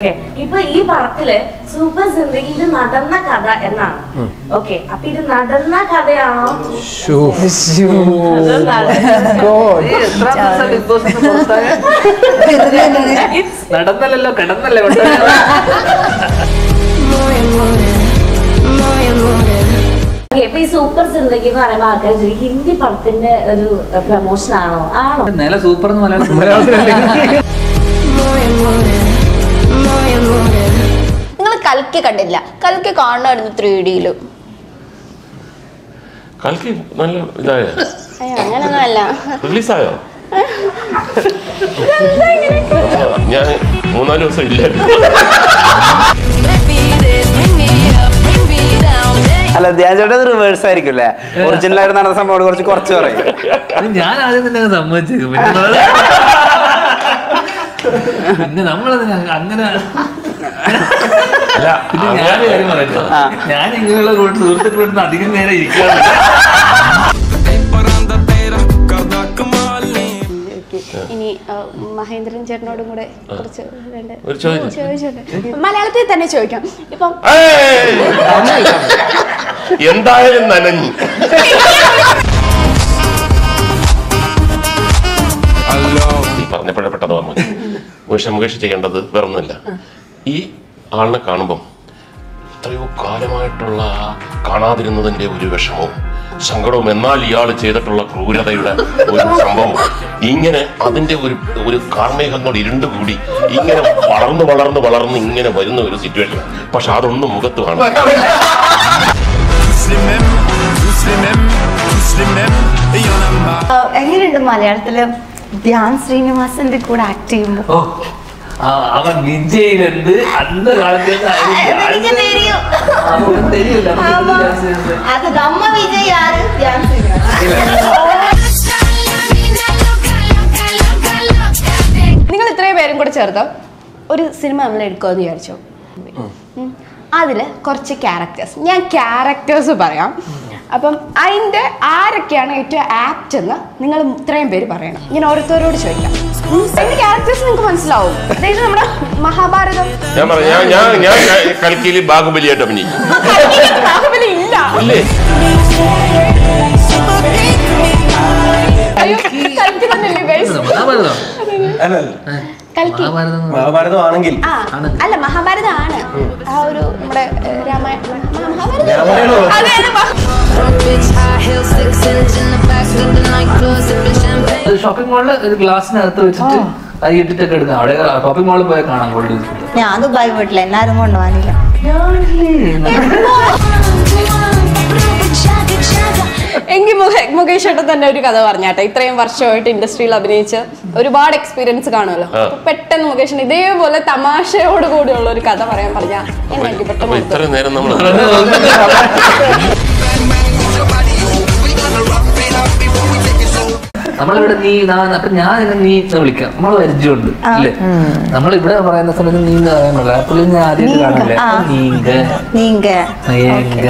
Okay ഇപ്പൊ ഈ പടത്തിൽ സൂപ്പർ സിന്ദഗിയിൽ നടന്ന കഥ എന്നാണ്. ഓക്കെ അപ്പൊ ഇത് നടന്ന കഥയാണോ? നടന്നല്ലോ കിടന്നല്ലേ ഇപ്പൊ ഈ സൂപ്പർ സിന്ദഗി എന്ന് പറയുമ്പോ ആൾക്കാർ ഹിന്ദി പടത്തിന്റെ ഒരു പ്രമോഷൻ ആണോ? ആണോ? സൂപ്പർ എന്ന് മലയാളത്തിൽ കൽക്കി കണ്ടില്ല. കൽക്കി കാണുമായിരുന്നു ത്രീ ഡിയിൽ കൽക്കി നല്ല ഇതായ? അയ്യോ അങ്ങനൊന്നും അല്ല. റിലീസായോ? ഞാൻ മൂന്നാൽ ദിവസം ഇല്ലായിരുന്നു അല്ല ധ്യാൻ ചേട്ടൻ റിവേഴ്സ് ആയിരിക്കും അല്ലേ ഒറിജിനൽ ആയിട്ട് നടന്ന സംഭവം കുറച്ച് കുറച്ച് പറയും. ഞാൻ ആദ്യം തന്നെ സമ്മതിച്ചേക്കും. പിന്നെ പിന്നെ അങ്ങനെ അല്ല ഞാൻ കാര്യം. ഞാൻ ഇങ്ങനെയുള്ള കൂട്ട് സുഹൃത്തുക്കളോട് അധികം നേരം ഇരിക്കാറില്ല. ഇനി മഹേന്ദ്രൻ ചേട്ടനോടും കൂടെ കുറച്ച് രണ്ട് ഒരു ചോദ്യം. ചോദിച്ചോട്ടെ. മലയാളത്തിൽ തന്നെ ചോദിക്കാം. ഇപ്പം എന്തായാലും നനഞ്ഞു. പറഞ്ഞപ്പോഴേ പെട്ടെന്ന് പറഞ്ഞു മുകേഷ് മുകേഷ് ചെയ്യേണ്ടത് വേറൊന്നുമില്ല. ഈ ആളിനെ കാണുമ്പം എത്രയോ കാലമായിട്ടുള്ള കാണാതിരുന്നതിന്റെ കാണാതിരുന്നതിന്റെ ഒരു വിഷമവും സങ്കടവും എന്നാൽ ഇയാൾ ചെയ്തിട്ടുള്ള ക്രൂരതയുടെ ഒരു സംഭവം ഇങ്ങനെ അതിന്റെ ഒരു ഒരു കാർമേഘങ്ങൾ ഇരുണ്ടുകൂടി ഇങ്ങനെ വളർന്ന് വളർന്ന് വളർന്ന് ഇങ്ങനെ വരുന്ന ഒരു സിറ്റുവേഷൻ പക്ഷെ അതൊന്നും മുഖത്ത് കാണും. എങ്ങനെയുണ്ട് മലയാളത്തിൽ ധ്യാൻ ശ്രീനിവാസന്റെ കൂടെ ആക്ട് ചെയ്യുമ്പോ? ഓ ആ, അവൻ വിജയിലുണ്ട് അന്ന് കാലത്ത് എനിക്ക് தெரியும். തെരിയില്ല അത് നമ്മ വിജയ് ആര് ധ്യാൻ ശ്രീനിവാസൻ നിങ്ങൾ ഇത്രയും പേരും കൂടെ ചേർത്ത് ഒരു സിനിമ നമ്മൾ എടുക്കുമെന്ന് വിചാരിച്ചു ഉം. അതില് കുറച്ച് ക്യാരക്ടേഴ്സ് ഞാൻ ക്യാരക്ടേഴ്സ് പറയാം അപ്പം അതിന്റെ ആരൊക്കെയാണ് ഏറ്റവും ആപ്റ്റ് എന്ന് നിങ്ങൾ ഇത്രയും പേര് പറയണം. ഞാൻ ഓരോരുത്തരോട് ചോദിക്കാം. എന്റെ ക്യാരക്ടേഴ്സ് നിങ്ങൾക്ക് മനസ്സിലാവും. അതായത് നമ്മുടെ മഹാഭാരതം. ഞാൻ പറഞ്ഞു ഞാൻ ഞാൻ ഞാൻ കൽക്കിയിൽ ബാഹുബലിയായിട്ട് അഭിനയിക്കും. ബാഹുബലി ഇല്ല. അല്ലേ? അയ്യോ കൽക്കി തന്നെയല്ലേ guys? കൽക്കി. മഹാഭാരതമാണെങ്കിൽ. ആ അല്ല മഹാഭാരതം ഒരു നമ്മുടെ ഷോപ്പിംഗ് മാളിൽ ഒരു ഗ്ലാസിനകത്ത് വെച്ചിട്ട് അത് ഇട്ടിട്ടൊക്കെ എടുക്കാം. അവിടെ ഷോപ്പിംഗ് മാളിൽ പോയാൽ കാണാൻ ഗോൾഡ് ഞാൻ ദുബായ് വീട്ടിൽ എല്ലാരും കൊണ്ടുപോകാനില്ല. മുകേഷ് ഏട്ടൻ തന്നെ ഒരു കഥ പറഞ്ഞാട്ടെ. ഇത്രയും വർഷമായിട്ട് ഇൻഡസ്ട്രിയിൽ അഭിനയിച്ച് ഒരുപാട് എക്സ്പീരിയൻസ് കാണുമല്ലോ. പെട്ടെന്ന് മുകേഷ് ഇതേപോലെ തമാശയോട് കൂടിയുള്ള ഒരു കഥ പറയാൻ പറഞ്ഞാൽ എനിക്ക് പെട്ടെന്ന് നമ്മൾ നമ്മളിവിടെ നീ അപ്പൊ ഞാൻ നീ എന്ന് വിളിക്കാം. നമ്മൾ പരിചയമുണ്ട് അല്ലേ നമ്മളിവിടെ പറയുന്ന സമയത്ത് നീ എന്ന് പറയാൻ പറ്റില്ല അപ്പോൾ ഞാൻ ആദ്യമായിട്ട് കാണില്ലേ. നീങ്ക. നീങ്ക.